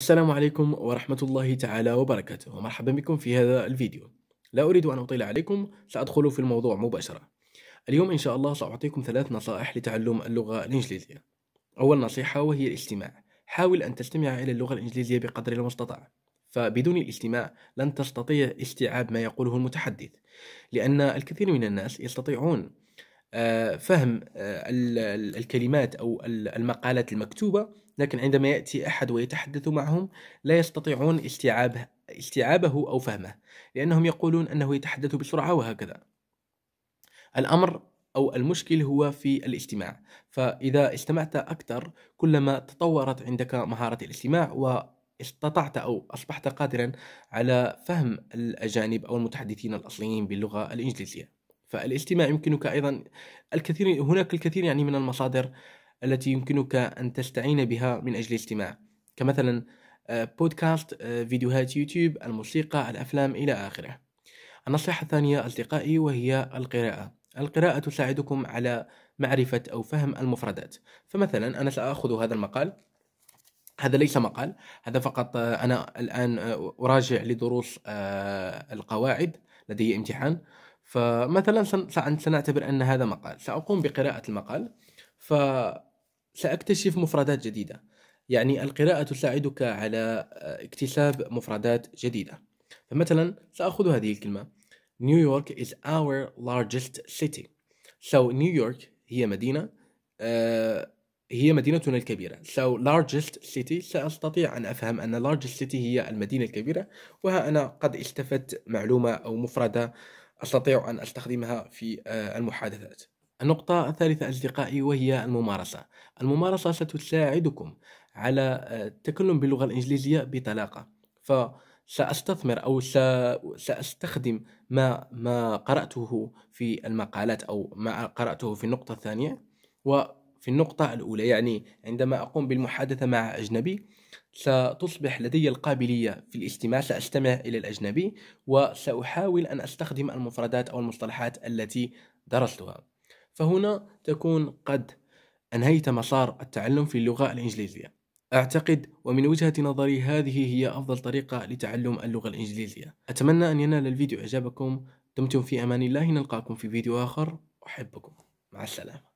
السلام عليكم ورحمة الله تعالى وبركاته. ومرحبا بكم في هذا الفيديو. لا أريد أن أطيل عليكم سأدخل في الموضوع مباشرة. اليوم إن شاء الله سأعطيكم ثلاث نصائح لتعلم اللغة الإنجليزية. أول نصيحة وهي الاستماع. حاول أن تستمع إلى اللغة الإنجليزية بقدر المستطاع. فبدون الاستماع لن تستطيع استيعاب ما يقوله المتحدث لأن الكثير من الناس يستطيعون فهم آه، الكلمات أو المقالات المكتوبة لكن عندما يأتي أحد ويتحدث معهم لا يستطيعون استيعابه, استيعابه أو فهمه لأنهم يقولون أنه يتحدث بسرعة وهكذا. الأمر أو المشكل هو في الاستماع فإذا استمعت أكثر كلما تطورت عندك مهارة الاستماع واستطعت أو أصبحت قادرا على فهم الأجانب أو المتحدثين الأصليين باللغة الإنجليزية. فالاستماع يمكنك أيضا الكثير هناك الكثير يعني من المصادر التي يمكنك أن تستعين بها من أجل الاستماع. كمثلا آه، بودكاست آه، فيديوهات يوتيوب الموسيقى الأفلام إلى آخره. النصيحة الثانية أصدقائي وهي القراءة. القراءة تساعدكم على معرفة أو فهم المفردات. فمثلا أنا سأخذ هذا المقال. هذا ليس مقال. هذا فقط آه، أنا الآن أراجع لدروس القواعد لدي امتحان. فمثلا سنعتبر أن هذا مقال. سأقوم بقراءة المقال فسأكتشف مفردات جديدة. يعني القراءة تساعدك على اكتساب مفردات جديدة. فمثلا سأخذ هذه الكلمة. نيويورك is our largest city. So نيويورك هي مدينة uh, هي مدينتنا الكبيرة. So largest city سأستطيع أن أفهم أن largest city هي المدينة الكبيرة وها أنا قد استفدت معلومة أو مفردة أستطيع أن أستخدمها في المحادثات. النقطة الثالثة أصدقائي وهي الممارسة. الممارسة ستساعدكم على التكلم باللغة الإنجليزية بطلاقة. فسأستثمر أو سأستخدم ما ما قرأته في المقالات أو ما قرأته في النقطة الثانية وفي النقطة الأولى يعني عندما أقوم بالمحادثة مع أجنبي ستصبح لدي القابلية في الاستماع سأستمع إلى الأجنبي وسأحاول أن أستخدم المفردات أو المصطلحات التي درستها. فهنا تكون قد أنهيت مسار التعلم في اللغة الإنجليزية. أعتقد ومن وجهة نظري هذه هي أفضل طريقة لتعلم اللغة الإنجليزية. أتمنى أن ينال الفيديو إعجابكم دمتم في أمان الله. نلقاكم في فيديو آخر. أحبكم. مع السلامة.